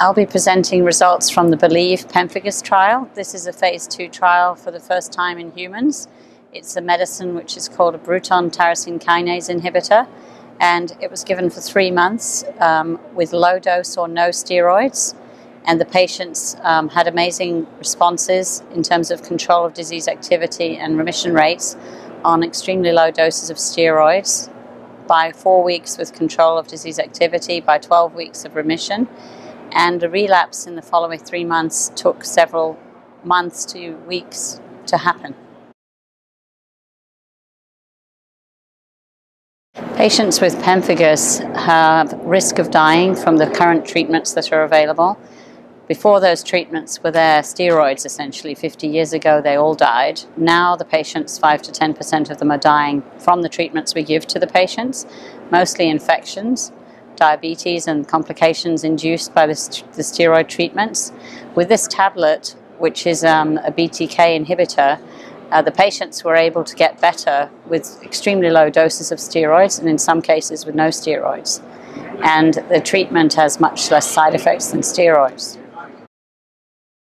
I'll be presenting results from the Believe Pemphigus trial. This is a phase two trial for the first time in humans. It's a medicine which is called a Bruton tyrosine kinase inhibitor, and it was given for three months um, with low dose or no steroids. And the patients um, had amazing responses in terms of control of disease activity and remission rates on extremely low doses of steroids by four weeks with control of disease activity, by 12 weeks of remission and a relapse in the following three months took several months to weeks to happen. Patients with pemphigus have risk of dying from the current treatments that are available. Before those treatments were there, steroids essentially, 50 years ago they all died. Now the patients, 5 to 10% of them are dying from the treatments we give to the patients, mostly infections diabetes and complications induced by the, the steroid treatments. With this tablet, which is um, a BTK inhibitor, uh, the patients were able to get better with extremely low doses of steroids and in some cases with no steroids. And the treatment has much less side effects than steroids.